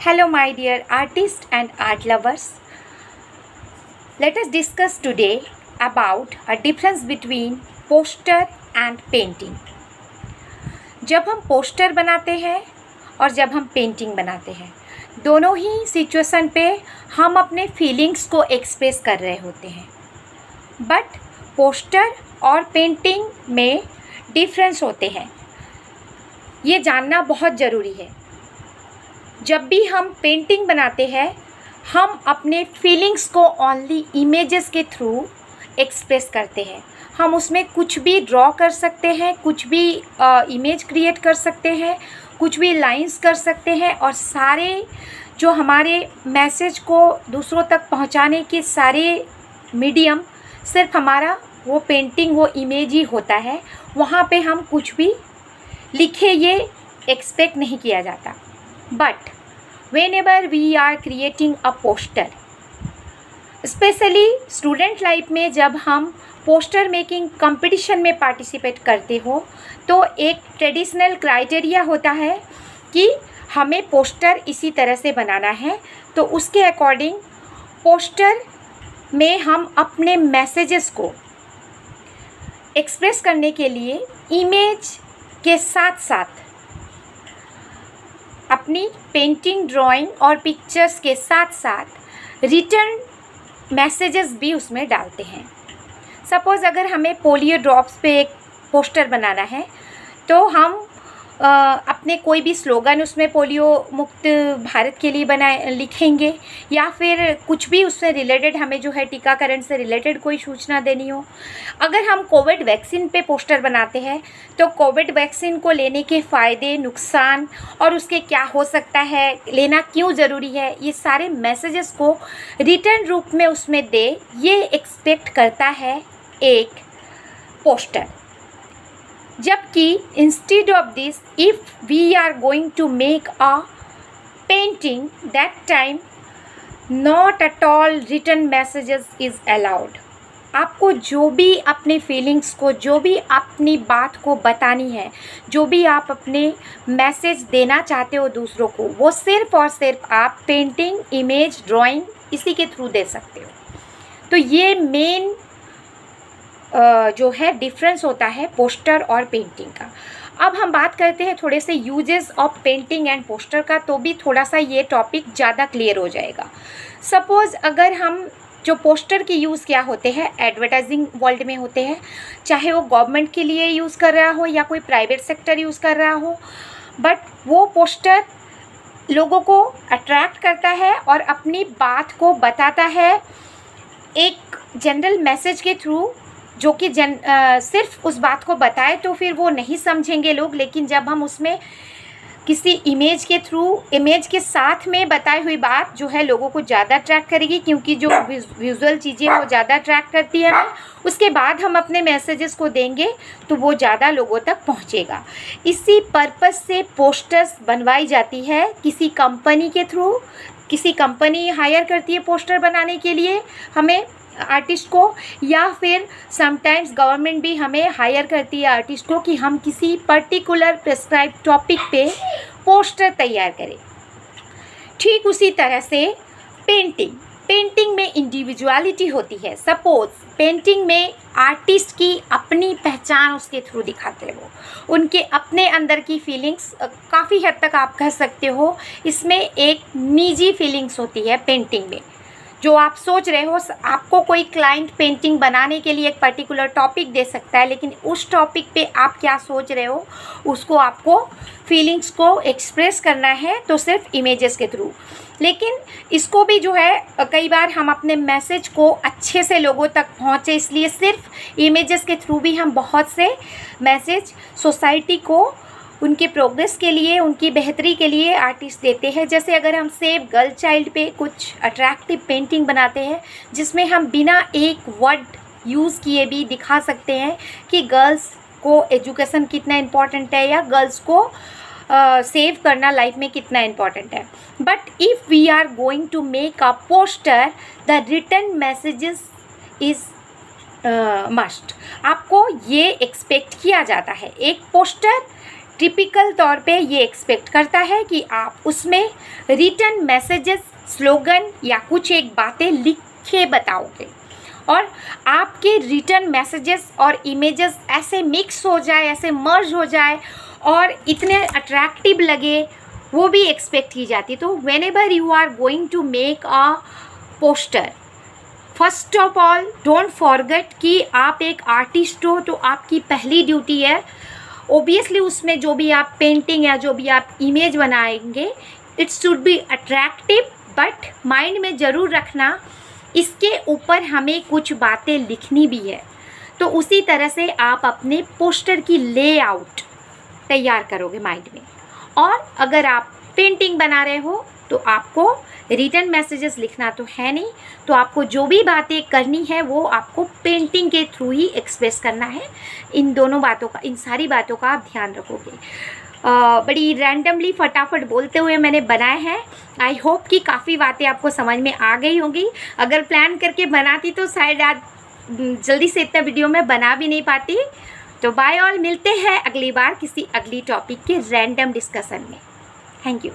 Hello, my dear artists and art lovers. Let us discuss today about a difference between poster and painting. जब हम poster बनाते हैं और जब हम पेंटिंग बनाते हैं दोनों ही सिचुएशन पे हम अपने फीलिंग्स को एक्सप्रेस कर रहे होते हैं बट पोस्टर और पेंटिंग में डिफरेंस होते हैं ये जानना बहुत ज़रूरी है जब भी हम पेंटिंग बनाते हैं, हम अपने फीलिंग्स को ओनली इमेजेस के थ्रू एक्सप्रेस करते हैं। हम उसमें कुछ भी ड्रॉ कर सकते हैं, कुछ भी इमेज क्रिएट कर सकते हैं, कुछ भी लाइंस कर सकते हैं और सारे जो हमारे मैसेज को दूसरों तक पहुँचाने के सारे मीडियम सिर्फ़ हमारा वो पेंटिंग वो इमेज ही होता है। वहाँ पे हम कुछ भी लिखे ये एक्सपेक्ट नहीं किया जाता। But whenever we are creating a poster specially student life में जब हम पोस्टर मेकिंग कंपटीशन में पार्टिसिपेट करते हो तो एक ट्रेडिशनल क्राइटेरिया होता है कि हमें पोस्टर इसी तरह से बनाना है। तो उसके अकॉर्डिंग पोस्टर में हम अपने मैसेजेस को एक्सप्रेस करने के लिए इमेज के साथ साथ अपनी पेंटिंग ड्राइंग और पिक्चर्स के साथ साथ रिटर्न मैसेजेस भी उसमें डालते हैं। सपोज़ अगर हमें पोलियो ड्रॉप्स पे एक पोस्टर बनाना है तो हम अपने कोई भी स्लोगन उसमें पोलियो मुक्त भारत के लिए बनाए, लिखेंगे या फिर कुछ भी उससे रिलेटेड हमें जो है टीकाकरण से रिलेटेड कोई सूचना देनी हो। अगर हम कोविड वैक्सीन पे पोस्टर बनाते हैं तो कोविड वैक्सीन को लेने के फ़ायदे, नुकसान और उसके क्या हो सकता है, लेना क्यों ज़रूरी है, ये सारे मैसेजेस को रिटर्न रूप में उसमें दे, ये एक्सपेक्ट करता है एक पोस्टर। जबकि instead of this if we are going to make a painting that time not at all return messages is allowed आपको जो भी अपने फीलिंग्स को, जो भी अपनी बात को बतानी है, जो भी आप अपने मैसेज देना चाहते हो दूसरों को, वो सिर्फ़ और सिर्फ़ आप पेंटिंग इमेज ड्राइंग इसी के थ्रू दे सकते हो। तो ये मेन जो है डिफरेंस होता है पोस्टर और पेंटिंग का। अब हम बात करते हैं थोड़े से uses of painting and poster का तो भी थोड़ा सा ये टॉपिक ज़्यादा क्लियर हो जाएगा। सपोज़ अगर हम जो पोस्टर के यूज़ क्या होते हैं? एडवर्टाइजिंग वर्ल्ड में होते हैं। चाहे वो गवर्नमेंट के लिए यूज़ कर रहा हो या कोई प्राइवेट सेक्टर यूज़ कर रहा हो बट वो पोस्टर लोगों को अट्रैक्ट करता है और अपनी बात को बताता है एक जनरल मैसेज के थ्रू जो कि जन आ, सिर्फ़ उस बात को बताए तो फिर वो नहीं समझेंगे लोग लेकिन जब हम उसमें किसी इमेज के थ्रू इमेज के साथ में बताई हुई बात जो है लोगों को ज़्यादा अट्रैक्ट करेगी क्योंकि जो विजुअल चीज़ें वो ज़्यादा अट्रैक्ट करती है उसके बाद हम अपने मैसेजेस को देंगे तो वो ज़्यादा लोगों तक पहुँचेगा। इसी पर्पज़ से पोस्टर्स बनवाई जाती है किसी कंपनी के थ्रू किसी कंपनी हायर करती है पोस्टर बनाने के लिए। हमें आर्टिस्ट को, या फिर समटाइम्स गवर्नमेंट भी हमें हायर करती है आर्टिस्ट को कि हम किसी पर्टिकुलर प्रिस्क्राइब टॉपिक पे पोस्टर तैयार करें। ठीक उसी तरह से पेंटिंग पेंटिंग में इंडिविजुअलिटी होती है। सपोज़ पेंटिंग में आर्टिस्ट की अपनी पहचान उसके थ्रू दिखाते हो। उनके अपने अंदर की फीलिंग्स काफ़ी हद तक आप कह सकते हो। इसमें एक निजी फीलिंग्स होती है पेंटिंग में। जो आप सोच रहे हो, आपको कोई क्लाइंट पेंटिंग बनाने के लिए एक पर्टिकुलर टॉपिक दे सकता है, लेकिन उस टॉपिक पे आप क्या सोच रहे हो, उसको आपको फीलिंग्स को एक्सप्रेस करना है तो सिर्फ़ इमेजेस के थ्रू लेकिन इसको भी जो है, कई बार हम अपने मैसेज को अच्छे से लोगों तक पहुँचे, इसलिए सिर्फ़ इमेजेस के थ्रू भी हम बहुत से मैसेज सोसाइटी को उनके प्रोग्रेस के लिए उनकी बेहतरी के लिए आर्टिस्ट देते हैं। जैसे अगर हम सेव गर्ल चाइल्ड पे कुछ अट्रैक्टिव पेंटिंग बनाते हैं जिसमें हम बिना एक वर्ड यूज़ किए भी दिखा सकते हैं कि गर्ल्स को एजुकेशन कितना इंपॉर्टेंट है या गर्ल्स को सेव uh, करना लाइफ में कितना इंपॉर्टेंट है। But if we are going to make a poster the return messages is must आपको ये एक्सपेक्ट किया जाता है। एक पोस्टर टिपिकल तौर पे ये एक्सपेक्ट करता है कि आप उसमें रिटर्न मैसेजेस स्लोगन या कुछ एक बातें लिख के बताओगे। और आपके रिटर्न मैसेजेस और इमेजेस ऐसे मिक्स हो जाए, ऐसे मर्ज हो जाए और इतने अट्रैक्टिव लगे, वो भी एक्सपेक्ट की जाती। तो whenever you are going to make a poster first of all don't forget कि आप एक आर्टिस्ट हो तो आपकी पहली ड्यूटी है ओबियसली उसमें जो भी आप पेंटिंग या जो भी आप इमेज बनाएँगे it's should be attractive but mind में ज़रूर रखना, इसके ऊपर हमें कुछ बातें लिखनी भी है। तो उसी तरह से आप अपने पोस्टर की लेआउट तैयार करोगे माइंड में। और अगर आप पेंटिंग बना रहे हो तो आपको रिटर्न मैसेजेस लिखना तो है नहीं तो आपको जो भी बातें करनी है, वो आपको पेंटिंग के थ्रू ही एक्सप्रेस करना है। इन दोनों बातों का, इन सारी बातों का आप ध्यान रखोगे। बड़ी रैंडमली फटाफट बोलते हुए मैंने बनाए हैं। आई होप कि काफ़ी बातें आपको समझ में आ गई होंगी। अगर प्लान करके बनाती तो शायद आज जल्दी से इतना वीडियो में बना भी नहीं पाती। तो बाय ऑल मिलते हैं अगली बार किसी अगली टॉपिक के रैंडम डिस्कशन में। Thank you